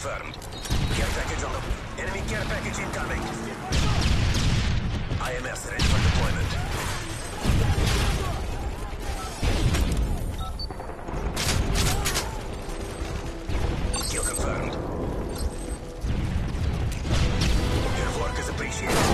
confirmed. Care package on the... Enemy care package incoming. IMS ready for deployment. confirmed. Your work is appreciated.